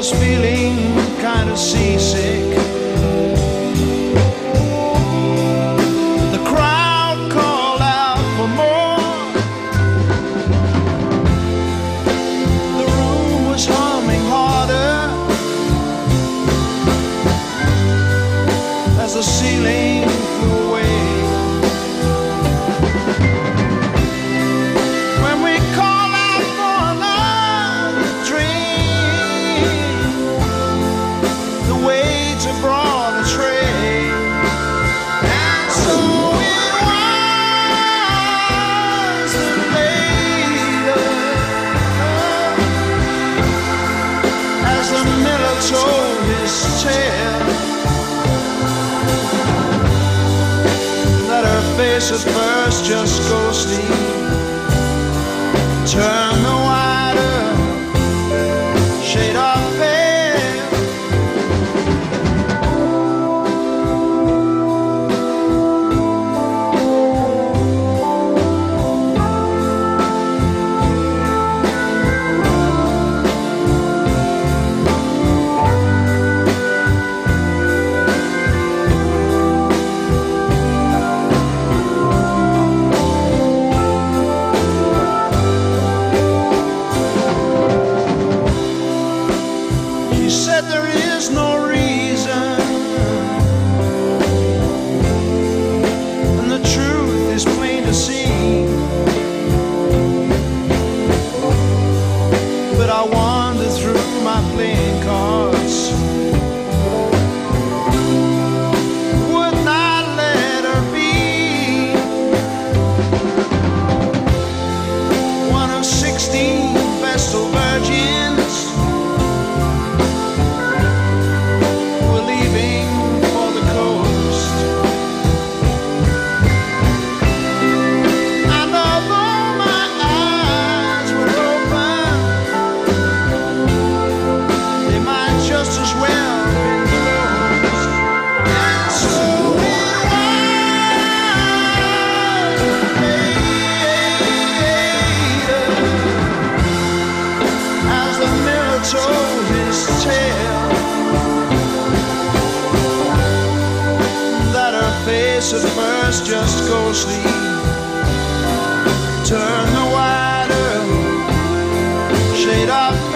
was feeling kind of seasick. The crowd called out for more. The room was humming harder as the ceiling. should first just go sleep. Turn the told his tale That her face at first just ghostly Turned the wider shade of